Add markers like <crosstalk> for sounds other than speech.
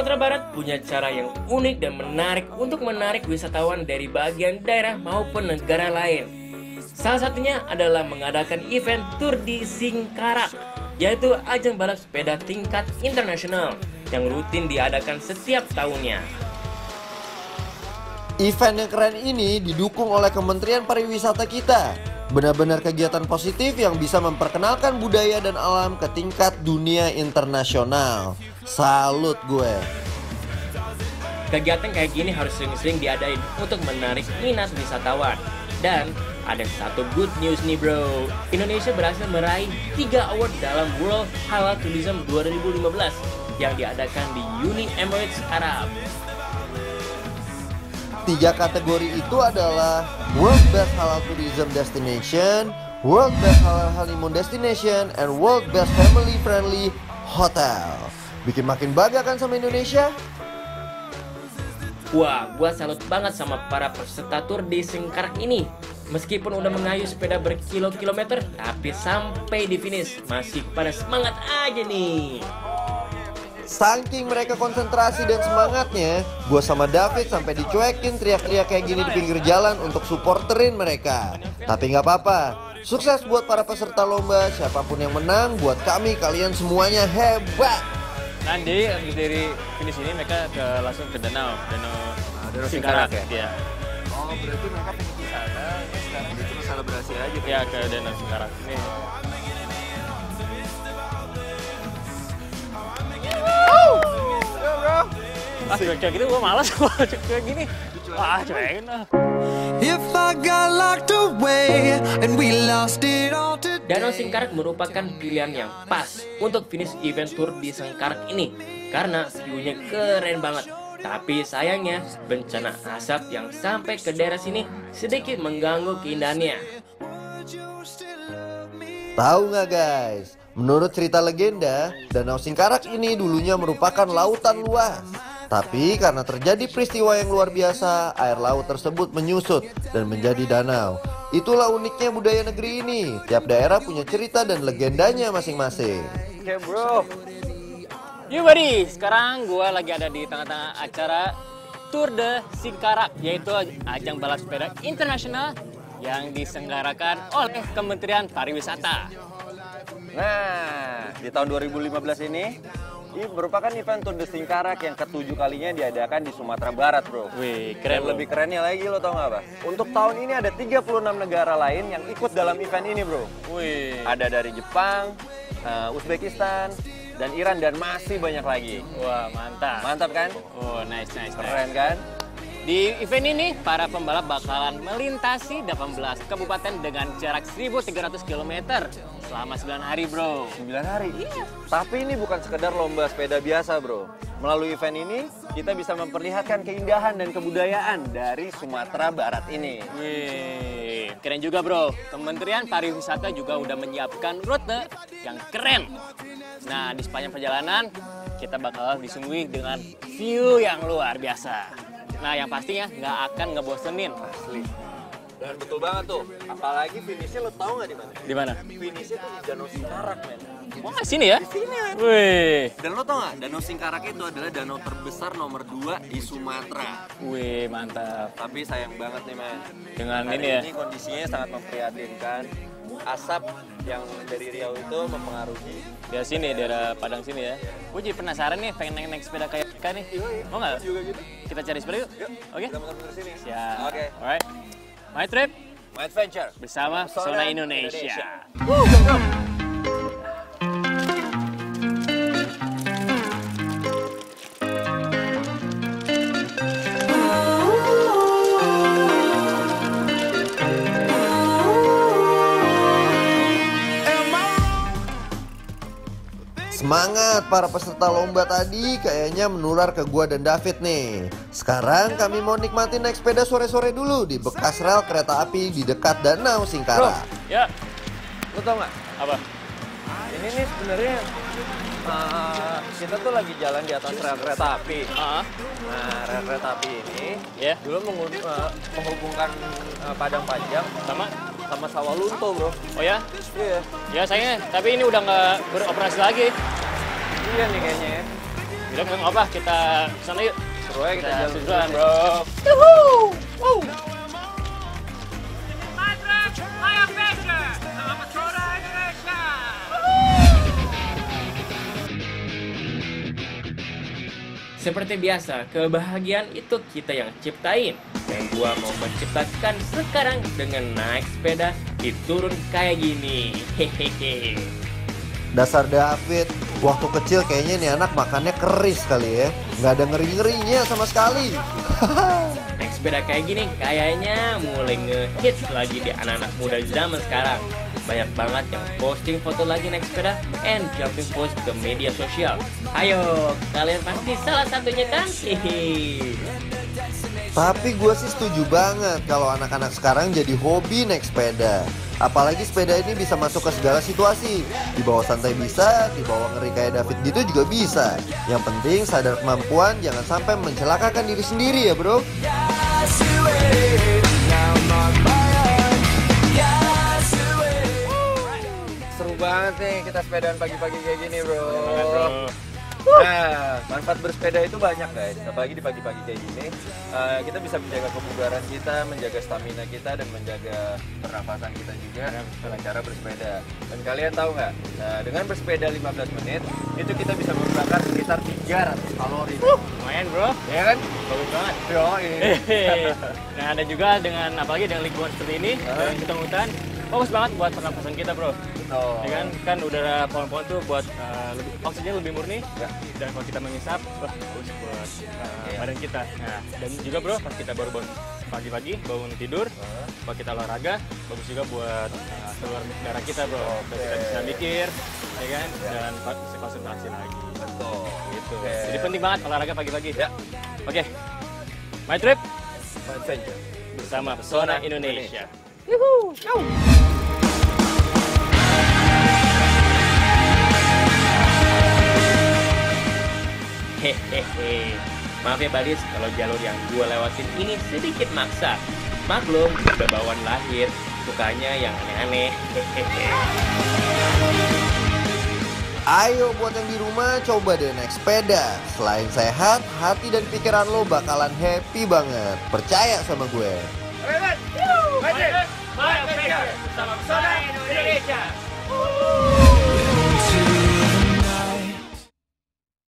Sumatera Barat punya cara yang unik dan menarik untuk menarik wisatawan dari bagian daerah maupun negara lain. Salah satunya adalah mengadakan event Tour di Singkarak, yaitu ajang balap sepeda tingkat internasional yang rutin diadakan setiap tahunnya. Event yang keren ini didukung oleh Kementerian Pariwisata kita. Benar-benar kegiatan positif yang bisa memperkenalkan budaya dan alam ke tingkat dunia internasional. Salut gue. Kegiatan kayak gini harus sering-sering diadain untuk menarik minat wisatawan. Dan ada satu good news nih bro. Indonesia berhasil meraih 3 award dalam World Halal Tourism 2015 yang diadakan di Uni Emirates Arab. Tiga kategori itu adalah World Best Halal Tourism Destination, World Best Halal Honeymoon Destination, and World Best Family Friendly Hotel. Bikin makin bangga kan sama Indonesia? Wah, gua salut banget sama para peserta tur di Singkarak ini. Meskipun udah mengayuh sepeda berkilo-kilometer, tapi sampai di finish masih pada semangat aja nih. Saking mereka konsentrasi dan semangatnya, gue sama David sampai dicuekin teriak-teriak kayak gini di pinggir jalan untuk supporterin mereka. Tapi nggak apa-apa, sukses buat para peserta lomba, siapa pun yang menang, buat kami kalian semuanya hebat. Nanti dari finish ini mereka ke langsung ke danau, danau, Danau Singkarak, Singkarak ya. Oh, berarti mereka pengen di sana, ya sekarang cuma selebrasi aja. Ya ke danau Singkarak ini. Ah, cuek-cuek gitu gue malas <laughs> gue cuek-cuek gini. Ah, cuekin lah. If I got locked away and we lost it all today. Danau Singkarak merupakan pilihan yang pas untuk finish event tour di Singkarak ini karena view-nya keren banget. Tapi sayangnya bencana asap yang sampai ke daerah sini sedikit mengganggu keindahannya. Tahu nggak guys? Menurut cerita legenda, Danau Singkarak ini dulunya merupakan lautan luas. Tapi karena terjadi peristiwa yang luar biasa, air laut tersebut menyusut dan menjadi danau. Itulah uniknya budaya negeri ini. Tiap daerah punya cerita dan legendanya masing-masing. Oke bro, Yuk buddy, sekarang gue lagi ada di tengah-tengah acara Tour de Singkarak, yaitu ajang balap sepeda internasional yang diselenggarakan oleh Kementerian Pariwisata. Nah, di tahun 2015 ini, ini merupakan event Tour de Singkarak yang ketujuh kalinya diadakan di Sumatera Barat, bro. Wih, Dan keren loh. lebih kerennya lagi lo tau nggak apa? Untuk tahun ini ada 36 negara lain yang ikut dalam event ini, bro. Wih, Ada dari Jepang, eh, Uzbekistan, dan Iran dan masih banyak lagi. wah mantap. Mantap kan? Oh, nice, nice, nice. Keren kan? Di event ini, para pembalap bakalan melintasi 18 kabupaten dengan jarak 1.300 km selama 9 hari, bro. 9 hari. Tapi ini bukan sekedar lomba sepeda biasa, bro. Melalui event ini, kita bisa memperlihatkan keindahan dan kebudayaan dari Sumatera Barat ini. Wih, keren juga, bro. Kementerian Pariwisata juga udah menyiapkan rute yang keren. Nah, di sepanjang perjalanan, kita bakal disuguhi dengan view yang luar biasa. Nah, yang pastinya nggak akan ngebosenin. Asli. Dan betul banget tuh. Apalagi finishnya lo tau nggak di mana? Di mana? Finishnya tuh di Danau Singkarak, men. Oh, di sini ya? Di sini. Wih, Dan lo tau nggak? Danau Singkarak itu adalah danau terbesar nomor 2 di Sumatera. wih, mantap. Tapi sayang banget nih, men. Dengan Hari ini ya. ini kondisinya sangat memprihatinkan. Asap yang dari Riau itu mempengaruhi Daerah sini, daerah Padang sini ya. Gue jadi penasaran nih, pengen naik-naik sepeda kayak mereka nih. Mau nggak? juga gitu. Kita cari sepeda yuk. Oke? Kita muter ke sini. Siap. Oke. Alright. My trip My adventure. bersama Pesona Indonesia. Indonesia. Semangat para peserta lomba tadi kayaknya menular ke gua dan David nih. Sekarang kami mau nikmatin naik sepeda sore-sore dulu di bekas rel kereta api di dekat Danau Singkarak. Ya, Lo tau nggak? apa? Ini nih sebenarnya uh, kita tuh lagi jalan di atas rel kereta api. Ah, Nah, rel kereta api ini ya, dulu uh, menghubungkan uh, Padang Panjang sama. sama Sawalunto, bro. Oh ya? Iya, Ya sayangnya, tapi ini udah nggak beroperasi lagi. Iya nih kayaknya ya. Udah nggak apa kita sana yuk. Seru aja kita Kita jalan. bro. Seperti biasa, kebahagiaan itu kita yang ciptain. Dan gua mau menciptakan sekarang dengan naik sepeda di turun kayak gini. Hehehe. Dasar David, waktu kecil kayaknya nih anak makannya keris kali ya. Nggak ada ngeri-ngerinya sama sekali. <laughs> Naik sepeda kayak gini kayaknya mulai ngehits lagi di anak-anak muda zaman sekarang. Banyak banget yang posting foto lagi naik sepeda and jumping post ke media sosial. Ayo, kalian pasti salah satunya kan? <laughs> Tapi gue sih setuju banget kalau anak-anak sekarang jadi hobi naik sepeda. Apalagi sepeda ini bisa masuk ke segala situasi. Dibawa santai bisa, dibawa ngeri kayak David gitu juga bisa. Yang penting sadar kemampuan, jangan sampai mencelakakan diri sendiri ya bro. Seru banget nih kita sepedaan pagi-pagi kayak gini bro. Banget, bro. Nah, manfaat bersepeda itu banyak guys. Apalagi di pagi-pagi kayak gini, eh, kita bisa menjaga kebugaran kita, menjaga stamina kita, dan menjaga pernafasan kita juga dengan cara bersepeda. Dan kalian tahu nggak? Nah, dengan bersepeda 15 menit, itu kita bisa membakar sekitar 300 kalori. Lumayan bro. Ya kan? Bagus banget. Yoi. nah ada juga dengan apalagi dengan lingkungan seperti ini, dengan hutan-hutan, bagus banget buat pernapasan kita bro. Betul. Ya kan, kan udara pohon-pohon tuh buat uh, lebih, oksigen lebih murni Ya. dan kalau kita mengisap, wah bagus buat uh, badan kita. Nah, dan juga bro, pas kita baru bangun pagi-pagi bangun tidur, kalau kita olahraga, bagus juga buat uh, keluar darah kita bro. Dan kita bisa mikir, ya kan, dan pa- bisa konsentrasi lagi. Betul. Gitu. Oke. Jadi penting banget olahraga pagi-pagi. Ya. Oke, my trip Adventure. bersama Pesona Indonesia. Hehehe. Maaf ya Balis, kalau jalur yang gue lewatin ini sedikit maksa. Maklum, udah bawaan lahir, sukanya yang aneh-aneh. Hehehe. Ayo buat yang di rumah coba deh naik sepeda. Selain sehat, hati dan pikiran lo bakalan happy banget. Percaya sama gue. Bersama Pesona Indonesia.